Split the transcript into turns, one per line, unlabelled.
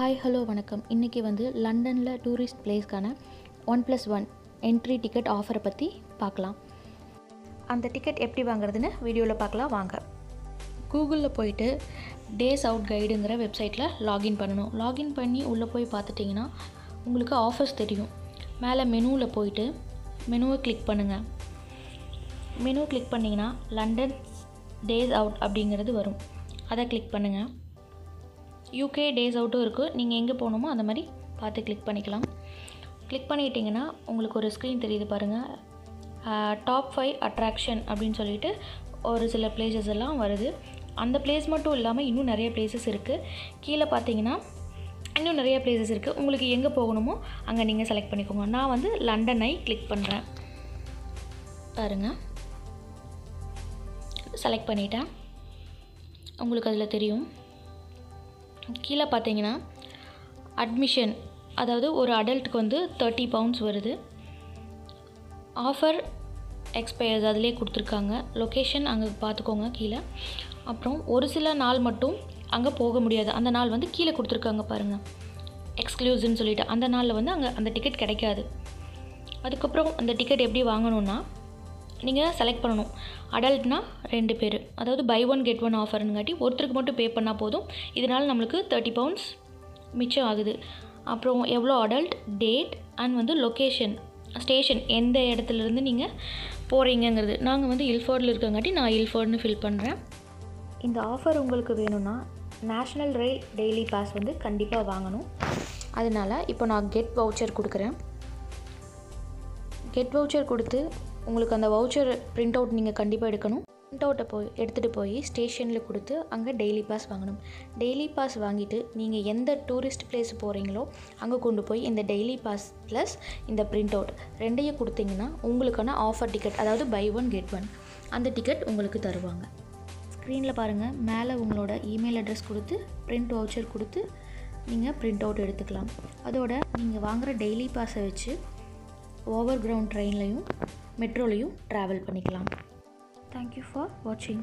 Hi hello வணக்கம். இன்றைக்கி வந்து லண்டனில் tourist பிளேஸ்க்கான one plus one entry ticket ஆஃபரை பற்றி பார்க்கலாம். அந்த டிக்கெட் எப்படி வாங்குறதுன்னு வீடியோவில் பார்க்கலாம் வாங்க. கூகுளில் போயிட்டு டேஸ் அவுட் கைடுங்கிற வெப்சைட்டில் லாகின் பண்ணணும். லாகின் பண்ணி உள்ளே போய் பார்த்துட்டிங்கன்னா உங்களுக்கு ஆஃபர்ஸ் தெரியும். மேலே மெனுவில் போயிட்டு மெனுவை கிளிக் பண்ணுங்கள் மெனு கிளிக் பண்ணிங்கன்னா லண்டன் டேஸ் அவுட் அப்படிங்கிறது வரும். அதை கிளிக் பண்ணுங்கள் யூகே டேஸ் அவுட்டும் இருக்குது நீங்கள் எங்கே போகணுமோ அந்த மாதிரி பார்த்து கிளிக் பண்ணிக்கலாம். கிளிக் பண்ணிட்டிங்கன்னா உங்களுக்கு ஒரு ஸ்க்ரீன் தெரியுது பாருங்கள் டாப் ஃபைவ் அட்ராக்ஷன் அப்படின்னு சொல்லிட்டு ஒரு சில பிளேசஸ் எல்லாம் வருது. அந்த பிளேஸ் மட்டும் இல்லாமல் இன்னும் நிறைய பிளேசஸ் இருக்குது கீழே பார்த்தீங்கன்னா இன்னும் நிறைய பிளேசஸ் இருக்குது உங்களுக்கு எங்கே போகணுமோ அங்கே நீங்கள் செலக்ட் பண்ணிக்கோங்க. நான் வந்து லண்டனை கிளிக் பண்ணுறேன் பாருங்கள் செலக்ட் பண்ணிட்டேன். உங்களுக்கு அதில் தெரியும். கீழே பார்த்தீங்கன்னா அட்மிஷன் அதாவது ஒரு அடல்ட்டுக்கு வந்து தேர்ட்டி பவுண்ட்ஸ் வருது. ஆஃபர் எக்ஸ்பயர்ஸ் அதிலே கொடுத்துருக்காங்க. லொக்கேஷன் அங்கே பார்த்துக்கோங்க கீழே. அப்புறம் ஒரு சில நாள் மட்டும் அங்கே போக முடியாது. அந்த நாள் வந்து கீழே கொடுத்துருக்காங்க பாருங்கள் எக்ஸ்க்ளூசிவ்னு சொல்லிட்டு அந்த நாளில் வந்து அங்கே அந்த டிக்கெட் கிடைக்காது. அதுக்கப்புறம் அந்த டிக்கெட் எப்படி வாங்கணுன்னா நீங்கள் செலக்ட் பண்ணணும். அடல்ட்னா ரெண்டு பேர். அதாவது பை ஒன் கெட் ஒன் ஆஃபர்னுங்காட்டி ஒருத்தருக்கு மட்டும் பே பண்ணால் போதும். இதனால் நம்மளுக்கு தேர்ட்டி பவுண்ட்ஸ் மிச்சம் ஆகுது. அப்புறம் எவ்வளோ அடல்ட் டேட் அண்ட் வந்து லொக்கேஷன் ஸ்டேஷன் எந்த இடத்துலேருந்து நீங்கள் போகிறீங்கங்கிறது நாங்கள் வந்து இல்ஃபோர்டில் இருக்கங்காட்டி நான் இல்ஃபோர்ட்னு ஃபில் பண்ணுறேன் இந்த ஆஃபர் உங்களுக்கு வேணும்னா நேஷ்னல் ரயில் டெய்லி பாஸ் வந்து கண்டிப்பாக வாங்கணும். அதனால் இப்போ நான் கெட் வவுச்சர் கொடுக்குறேன். கெட் வவுச்சர் கொடுத்து உங்களுக்கு அந்த வவுச்சர் பிரிண்ட் அவுட் நீங்கள் கண்டிப்பாக எடுக்கணும். பிரிண்ட் அவுட்டை போய் எடுத்துகிட்டு போய் ஸ்டேஷனில் கொடுத்து அங்கே டெய்லி பாஸ் வாங்கணும். டெய்லி பாஸ் வாங்கிட்டு நீங்கள் எந்த டூரிஸ்ட் பிளேஸ் போகிறீங்களோ அங்கே கொண்டு போய் இந்த டெய்லி பாஸ் ப்ளஸ் இந்த பிரிண்ட் அவுட் ரெண்டையும் கொடுத்தீங்கன்னா உங்களுக்கான ஆஃபர் டிக்கெட் அதாவது பை ஒன் கெட் ஒன் அந்த டிக்கெட் உங்களுக்கு தருவாங்க. ஸ்க்ரீனில் பாருங்கள் மேலே உங்களோட இமெயில் அட்ரஸ் கொடுத்து பிரிண்ட் வவுச்சர் கொடுத்து நீங்கள் பிரிண்ட் அவுட் எடுத்துக்கலாம். அதோட நீங்கள் வாங்குகிற டெய்லி பாஸை வச்சு ஓவர் கிரவுண்ட் ட்ரெயின்லையும் மெட்ரோலையும் ட்ராவல் பண்ணிக்கலாம். தேங்க்யூ ஃபார் வாட்சிங்